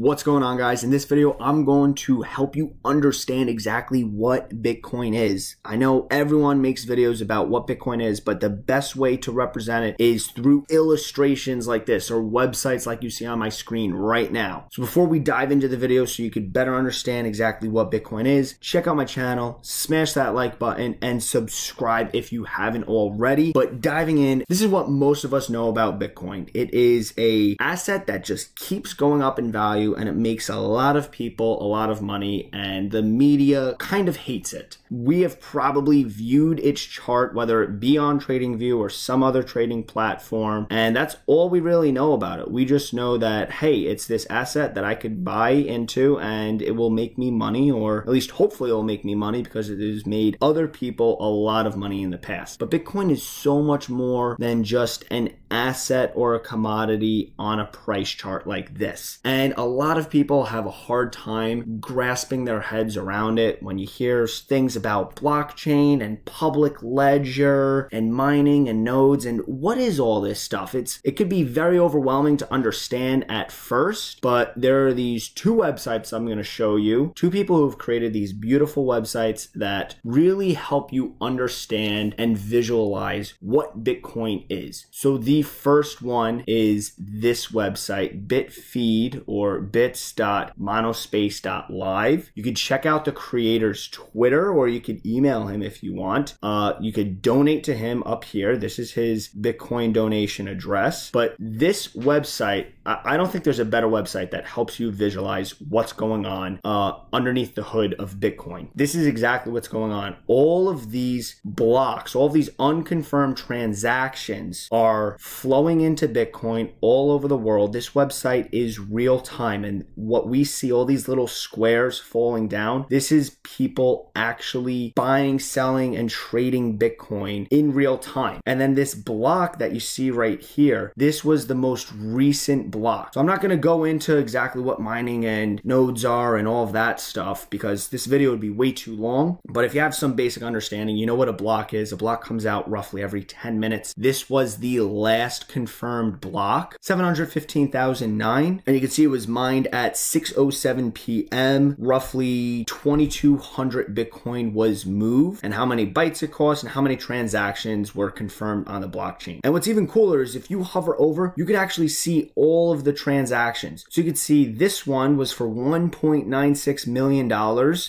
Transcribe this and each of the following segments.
What's going on guys? In this video, I'm going to help you understand exactly what Bitcoin is. I know everyone makes videos about what Bitcoin is, but the best way to represent it is through illustrations like this or websites like you see on my screen right now. So before we dive into the video so you could better understand exactly what Bitcoin is, check out my channel, smash that like button and subscribe if you haven't already. But diving in, this is what most of us know about Bitcoin. It is a asset that just keeps going up in value and it makes a lot of people a lot of money and the media kind of hates it. We have probably viewed its chart, whether it be on TradingView or some other trading platform, and that's all we really know about it. We just know that, hey, it's this asset that I could buy into and it will make me money, or at least hopefully it will make me money because it has made other people a lot of money in the past. But Bitcoin is so much more than just an asset or a commodity on a price chart like this. And a of people have a hard time grasping their heads around it when you hear things about blockchain and public ledger and mining and nodes and what is all this stuff? It's it could be very overwhelming to understand at first, but there are these two websites I'm going to show you. Two people who have created these beautiful websites that really help you understand and visualize what Bitcoin is. So the first one is this website, Bitfeed or bits.monospace.live. You can check out the creator's Twitter or you could email him if you want. Uh, you could donate to him up here. This is his Bitcoin donation address. But this website, I don't think there's a better website that helps you visualize what's going on uh, underneath the hood of Bitcoin. This is exactly what's going on. All of these blocks, all of these unconfirmed transactions are flowing into Bitcoin all over the world. This website is real time. And what we see, all these little squares falling down, this is people actually buying, selling, and trading Bitcoin in real time. And then this block that you see right here, this was the most recent block. So I'm not going to go into exactly what mining and nodes are and all of that stuff because this video would be way too long. But if you have some basic understanding, you know what a block is. A block comes out roughly every 10 minutes. This was the last confirmed block, 715,009. And you can see it was mined at 6.07 p.m. Roughly 2,200 Bitcoin was moved and how many bytes it cost and how many transactions were confirmed on the blockchain. And what's even cooler is if you hover over, you can actually see all of the transactions. So you can see this one was for $1.96 million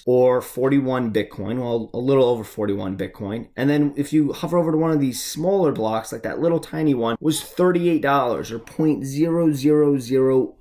or 41 Bitcoin, well, a little over 41 Bitcoin. And then if you hover over to one of these smaller blocks, like that little tiny one, was $38 or 0.0008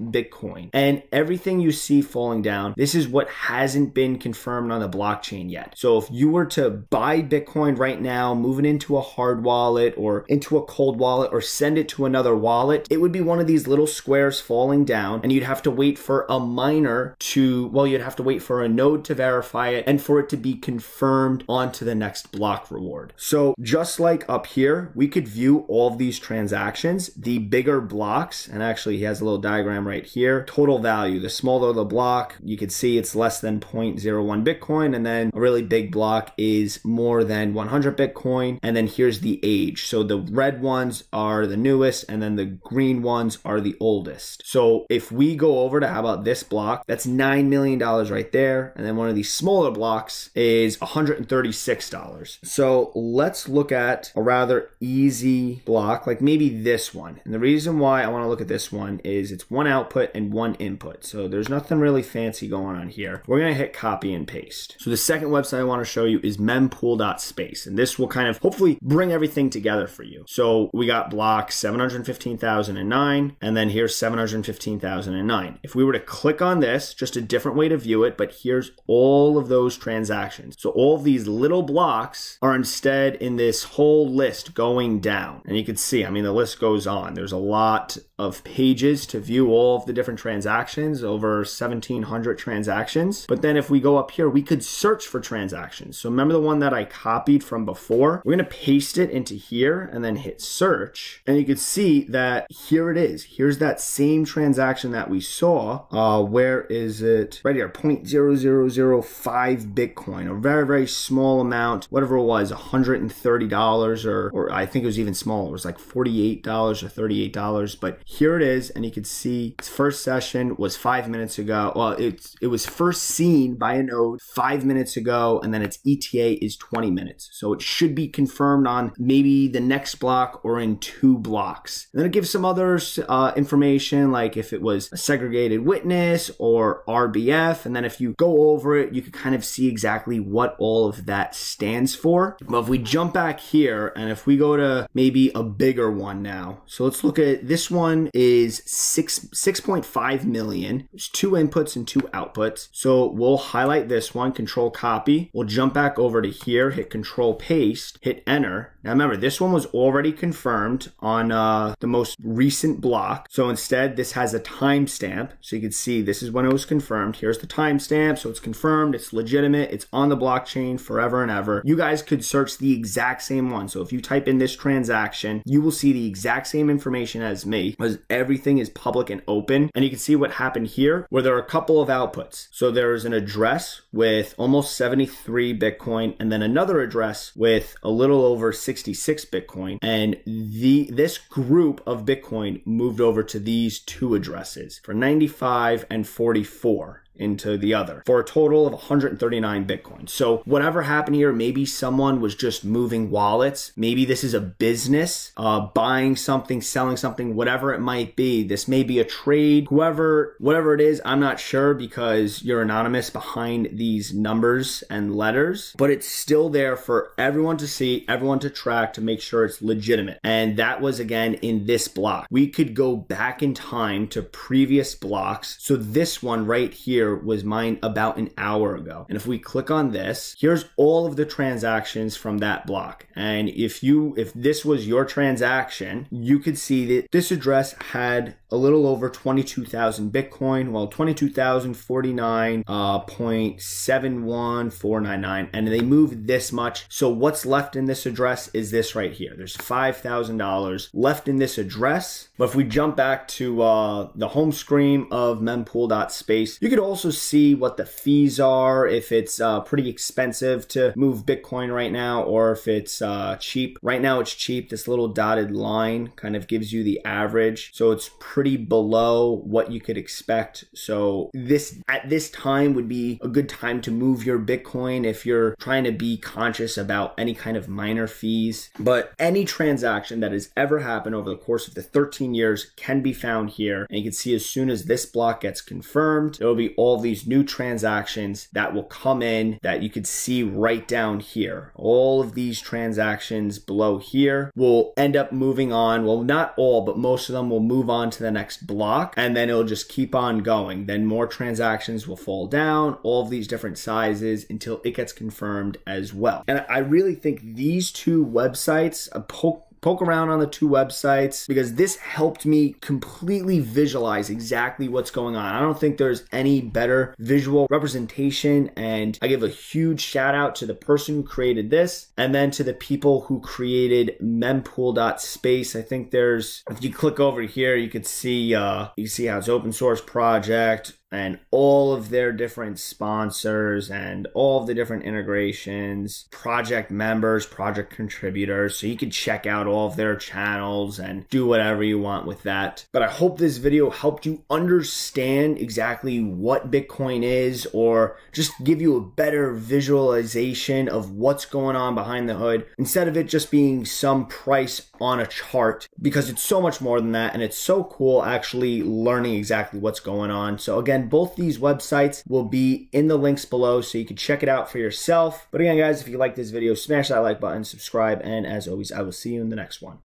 Bitcoin. And everything you see falling down, this is what hasn't been confirmed on the blockchain yet. So if you were to buy Bitcoin right now, move it into a hard wallet or into a cold wallet or send it to another wallet, it would be one of these little squares falling down and you'd have to wait for a miner to, well, you'd have to wait for a node to verify it and for it to be confirmed onto the next block reward. So just like up here, we could view all of these transactions, the bigger blocks, and actually he has a little diagram right here, total value. The smaller the block, you can see it's less than 0.01 Bitcoin, and then a really big block is more than 100 Bitcoin, and then here's the age. So the red ones are the newest, and then the green ones are the oldest. So if we go over to how about this block, that's $9 million right there, and then one of these smaller blocks is $136. So let's look at a rather easy block, like maybe this one. And the reason why I want to look at this one is it's one output and one input. So there's nothing really fancy going on here. We're going to hit copy and paste. So the second website I want to show you is mempool.space. And this will kind of hopefully bring everything together for you. So we got block 715,009 and then here's 715,009. If we were to click on this, just a different way to view it, but here's all of those transactions. So all of these little blocks are instead in this whole list going down. And you can see, I mean, the list goes on. There's a lot of pages to view all of the different transactions, over 1700 transactions. But then if we go up here, we could search for transactions. So remember the one that I copied from before? We're gonna paste it into here and then hit search. And you can see that here it is. Here's that same transaction that we saw. Uh, where is it? Right here, 0.0005 Bitcoin, a very, very small amount, whatever it was, $130 or, or I think it was even smaller. It was like $48 or $38. But here it is, and you can see its first session was five minutes ago. Well, it's it was first seen by a node five minutes ago, and then its ETA is 20 minutes. So it should be confirmed on maybe the next block or in two blocks. And then it gives some other uh, information like if it was a segregated witness or RBF. And then if you go over it, you can kind of see exactly what all of that stands for. But if we jump back here and if we go to maybe a bigger one now, so let's look at this one is six 6.5 million. There's two inputs and two outputs. So we'll highlight this one, control copy. We'll jump back over to here, hit control paste, hit enter. Now remember, this one was already confirmed on uh, the most recent block. So instead, this has a timestamp. So you can see this is when it was confirmed. Here's the timestamp. So it's confirmed, it's legitimate, it's on the blockchain forever and ever. You guys could search the exact same one. So if you type in this transaction, you will see the exact same information as me because everything is public and open. And you can see what happened here where there are a couple of outputs. So there's an address with almost 73 Bitcoin and then another address with a little over 66 Bitcoin. And the this group of Bitcoin moved over to these two addresses for 95 and 44 into the other for a total of 139 Bitcoin. So whatever happened here, maybe someone was just moving wallets. Maybe this is a business, uh, buying something, selling something, whatever it might be. This may be a trade, whoever, whatever it is, I'm not sure because you're anonymous behind these numbers and letters, but it's still there for everyone to see, everyone to track to make sure it's legitimate. And that was again in this block. We could go back in time to previous blocks. So this one right here here was mine about an hour ago. And if we click on this, here's all of the transactions from that block. And if you, if this was your transaction, you could see that this address had a little over 22,000 Bitcoin, well, 22,049.71499, uh, and they moved this much. So what's left in this address is this right here. There's $5,000 left in this address. But if we jump back to uh, the home screen of mempool.space, you could also see what the fees are, if it's uh, pretty expensive to move Bitcoin right now, or if it's uh, cheap. Right now it's cheap. This little dotted line kind of gives you the average. So it's pretty pretty below what you could expect. So this at this time would be a good time to move your Bitcoin if you're trying to be conscious about any kind of miner fees. But any transaction that has ever happened over the course of the 13 years can be found here. And you can see as soon as this block gets confirmed, it will be all these new transactions that will come in that you could see right down here. All of these transactions below here will end up moving on. Well, not all, but most of them will move on to the the next block and then it'll just keep on going. Then more transactions will fall down, all of these different sizes until it gets confirmed as well. And I really think these two websites, a poke poke around on the two websites because this helped me completely visualize exactly what's going on. I don't think there's any better visual representation and I give a huge shout out to the person who created this and then to the people who created mempool.space. I think there's if you click over here you could see uh you see how it's open source project and all of their different sponsors and all of the different integrations, project members, project contributors. So you can check out all of their channels and do whatever you want with that. But I hope this video helped you understand exactly what Bitcoin is or just give you a better visualization of what's going on behind the hood instead of it just being some price on a chart because it's so much more than that and it's so cool actually learning exactly what's going on. So again, Again, both these websites will be in the links below so you can check it out for yourself. But again, guys, if you like this video, smash that like button, subscribe, and as always, I will see you in the next one.